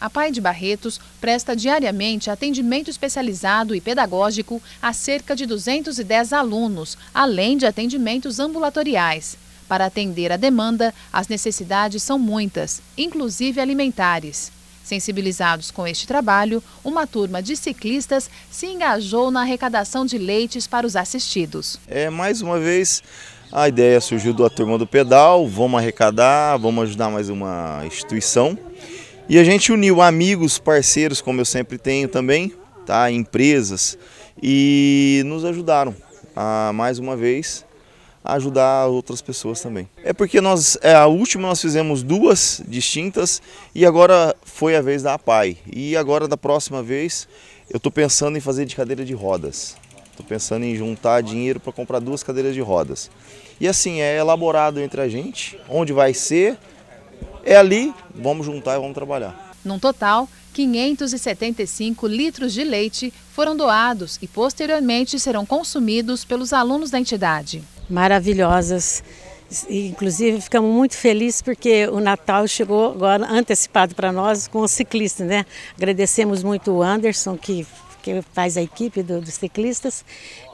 A Pai de Barretos presta diariamente atendimento especializado e pedagógico a cerca de 210 alunos, além de atendimentos ambulatoriais. Para atender a demanda, as necessidades são muitas, inclusive alimentares. Sensibilizados com este trabalho, uma turma de ciclistas se engajou na arrecadação de leites para os assistidos. É mais uma vez a ideia surgiu da turma do pedal, vamos arrecadar, vamos ajudar mais uma instituição. E a gente uniu amigos, parceiros, como eu sempre tenho também, tá? empresas, e nos ajudaram a mais uma vez ajudar outras pessoas também. É porque nós, é, a última nós fizemos duas distintas e agora foi a vez da APAI. E agora da próxima vez eu estou pensando em fazer de cadeira de rodas. Estou pensando em juntar dinheiro para comprar duas cadeiras de rodas. E assim, é elaborado entre a gente, onde vai ser, é ali, vamos juntar e vamos trabalhar. Num total, 575 litros de leite foram doados e posteriormente serão consumidos pelos alunos da entidade maravilhosas. Inclusive, ficamos muito felizes porque o Natal chegou agora antecipado para nós com os ciclistas, né? Agradecemos muito o Anderson, que, que faz a equipe do, dos ciclistas,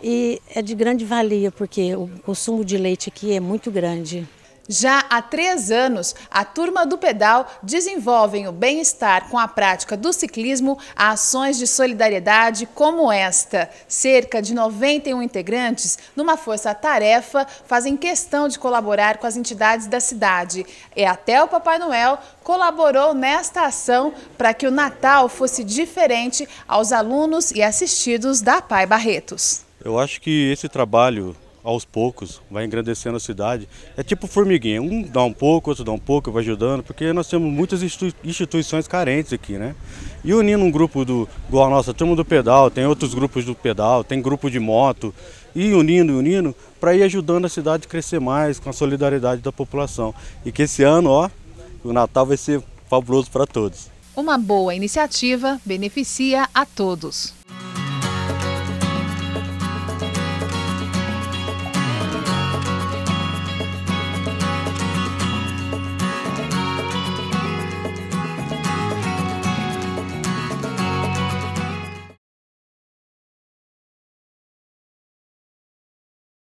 e é de grande valia porque o consumo de leite aqui é muito grande. Já há três anos, a turma do pedal desenvolvem o bem-estar com a prática do ciclismo a ações de solidariedade como esta. Cerca de 91 integrantes, numa força-tarefa, fazem questão de colaborar com as entidades da cidade. E até o Papai Noel colaborou nesta ação para que o Natal fosse diferente aos alunos e assistidos da Pai Barretos. Eu acho que esse trabalho aos poucos, vai engrandecendo a cidade. É tipo formiguinha, um dá um pouco, outro dá um pouco, vai ajudando, porque nós temos muitas instituições carentes aqui, né? E unindo um grupo do, igual a nossa turma do pedal, tem outros grupos do pedal, tem grupo de moto, e unindo, unindo, para ir ajudando a cidade a crescer mais com a solidariedade da população. E que esse ano, ó, o Natal vai ser fabuloso para todos. Uma boa iniciativa beneficia a todos.